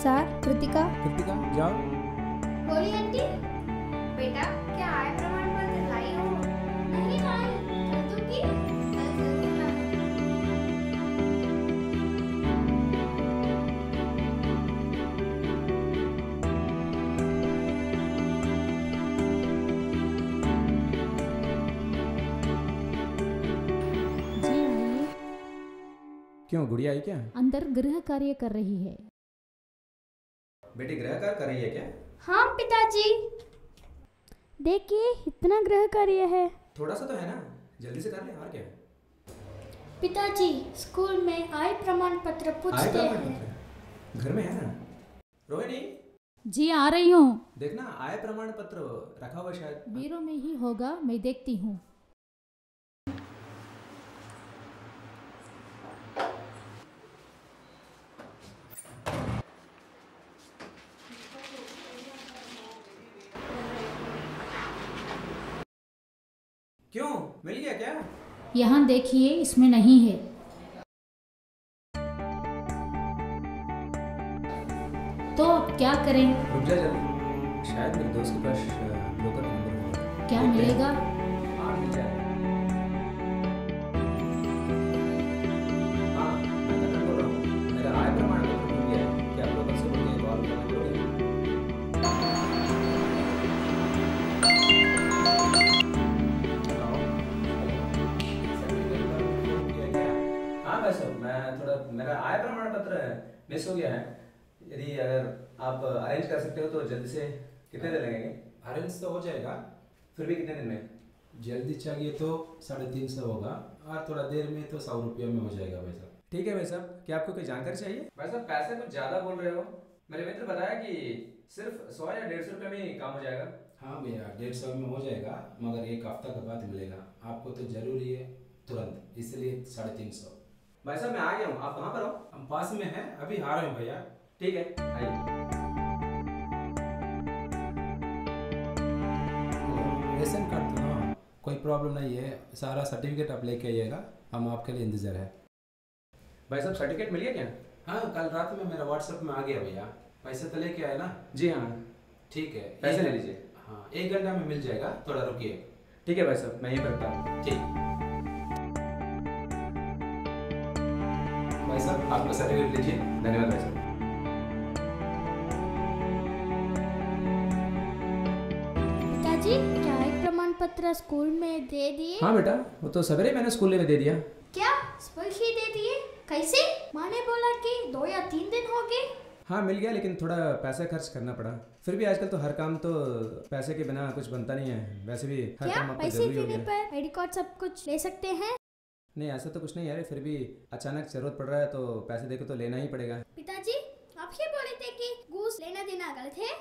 Sir Kritika. Kritika जाओ। बोली aunty. बेटा क्या आय प्रमाण पत्र लाई हो? नहीं लाई। जी आइए क्यों गुड़िया आई क्या? अंदर गृह कार्य कर रही है। बेटी ग्रह कार्य कर रही है क्या? हाँ पिताजी। देखिए इतना गृह कार्य है। थोड़ा सा तो है ना? जल्दी से कर ले और क्या? पिताजी स्कूल में आय प्रमाण पत्र आय पूछते हैं। घर में है ना? रोहिणी? जी आ रही हूँ। देखना आय प्रमाण पत्र रखा हुआ शायद। बीरो में ही होगा मैं देखती हूँ। क्यों? मिल गया क्या? यहाँ देखिए इसमें नहीं है। तो अब क्या करें? रुक जा जल्दी। शायद मेरे दोस्त के पास लोकल नंबर होगा क्या। मिलेगा? मेरा प्रमाण पत्र मिस हो गया है। यदि अगर आप अरेंज कर सकते हो तो जल्दी से कितने दिन लगेंगे? अरेंज तो हो जाएगा फिर भी कितने दिन में? जल्दी चाहिए तो साढ़े तीन सौ होगा। और थोड़ा देर में तो सौ रुपये में हो जाएगा भाई साहब। ठीक है भाई साहब क्या आपको कोई जानकारी चाहिए? भाई साहब पैसे कुछ ज़्यादा बोल रहे हो। मेरे मित्र बताया कि सिर्फ़ सौ या डेढ़ सौ रुपये में काम हो जाएगा। हाँ भैया डेढ़ सौ में हो जाएगा मगर एक हफ़्ता के बाद मिलेगा। आपको तो ज़रूरी है तुरंत इसलिए साढ़े तीन सौ। भाई साहब मैं आ गया हूँ। आप कहाँ पर हो? हम पास में हैं अभी आ रहे हैं भैया। ठीक है आइए। रेशन कार्ड तो हाँ कोई प्रॉब्लम नहीं है। सारा सर्टिफिकेट आप लेके आइएगा। हम आपके लिए इंतज़ार है। भाई साहब सर्टिफिकेट मिल गया क्या? हाँ कल रात में मेरा व्हाट्सएप में आ गया भैया। पैसे तो लेके आए ना? जी हाँ। ठीक है। पैसे ले लीजिए। हाँ एक घंटा में मिल जाएगा। थोड़ा रुकिए। ठीक है भाई साहब मैं यहीं पर हूँ। ठीक। भाई साहब आपका सर्टिफिकेट लीजिए। धन्यवाद भाई साहब। क्या प्रमाण पत्र स्कूल में दे दिए? हाँ बेटा वो तो सवेरे मैंने स्कूल में दे दिया। क्या? स्पर्श ही दे दिए? कैसे? माँ ने बोला कि दो या तीन दिन हो गए। हाँ मिल गया लेकिन थोड़ा पैसा खर्च करना पड़ा। फिर भी आजकल तो हर काम तो पैसे के बिना कुछ बनता नहीं है। वैसे भी हर क्या? काम पैसे हो देने गया। पर आई कार्ड सब कुछ ले सकते हैं? नहीं ऐसा तो कुछ नहीं है फिर भी अचानक ज़रूरत पड़ रहा है तो पैसे देके तो लेना ही पड़ेगा। पिताजी आप ये बोले थे कि घूस लेना देना गलत है?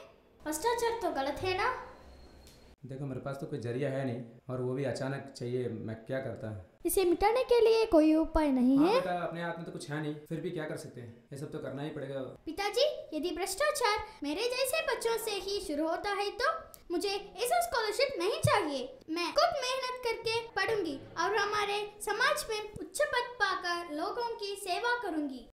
भ्रष्टाचार तो गलत है ना? देखो मेरे पास तो कोई ज़रिया है नहीं और वो भी अचानक चाहिए मैं क्या करता? इसे मिटाने के लिए कोई उपाय नहीं हाँ है? अपने हाथ में तो कुछ है नहीं फिर भी क्या कर सकते हैं? ये सब तो करना ही पड़ेगा। पिताजी यदि भ्रष्टाचार मेरे जैसे बच्चों से ही शुरू होता है तो मुझे ऐसा स्कॉलरशिप नहीं चाहिए। मैं खुद और हमारे समाज में उच्च पद पाकर लोगों की सेवा करूँगी।